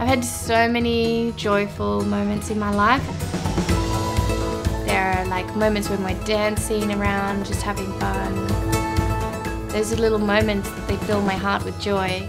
I've had so many joyful moments in my life. There are like moments when we're dancing around, just having fun. Those are little moments that they fill my heart with joy.